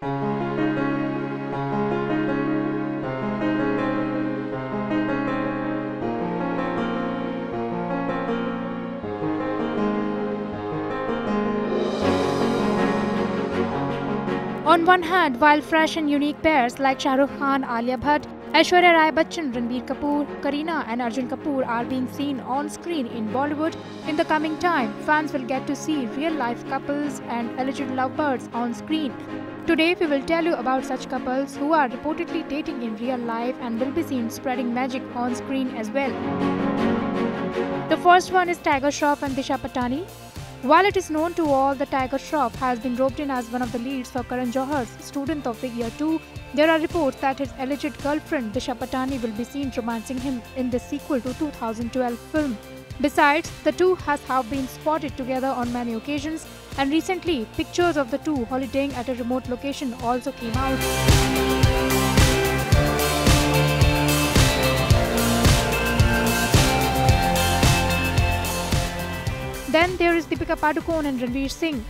On one hand, while fresh and unique pairs like Shahrukh Khan, Alia Bhatt, Aishwarya Rai Bachchan, Ranbir Kapoor, Kareena and Arjun Kapoor are being seen on screen in Bollywood, in the coming time, fans will get to see real-life couples and alleged lovebirds on screen. Today, we will tell you about such couples who are reportedly dating in real life and will be seen spreading magic on screen as well. The first one is Tiger Shroff and Disha Patani. While it is known to all that Tiger Shroff has been roped in as one of the leads for Karan Johar's Student of the Year 2, there are reports that his alleged girlfriend Disha Patani will be seen romancing him in the sequel to 2012 film. Besides, the two has have been spotted together on many occasions and recently pictures of the two holidaying at a remote location also came out. Then there is Deepika Padukone and Ranveer Singh.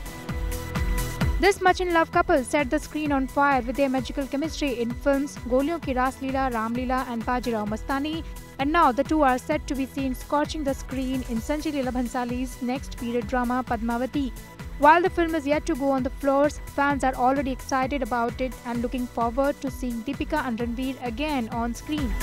This much in love couple set the screen on fire with their magical chemistry in films Goliyon Ki Ras Leela, Ram Leela and Bajirao Mastani and now the two are set to be seen scorching the screen in Sanjay Leela Bhansali's next period drama Padmavati. While the film is yet to go on the floors, fans are already excited about it and looking forward to seeing Deepika and Ranveer again on screen.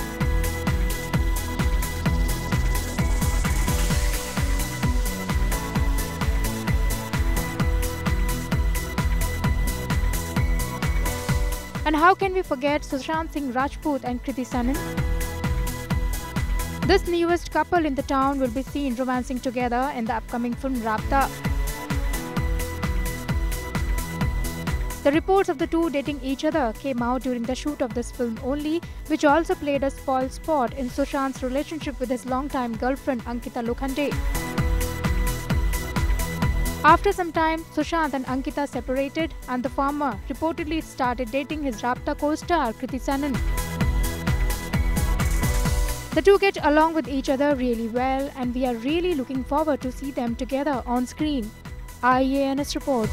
And how can we forget Sushant Singh Rajput and Kriti Sanon? This newest couple in the town will be seen romancing together in the upcoming film Rabta. The reports of the two dating each other came out during the shoot of this film only, which also played a spoil spot in Sushant's relationship with his longtime girlfriend Ankita Lokhande. After some time, Sushant and Ankita separated and the former reportedly started dating his Rabta co-star Kriti Sanon. The two get along with each other really well and we are really looking forward to see them together on screen. IANS report.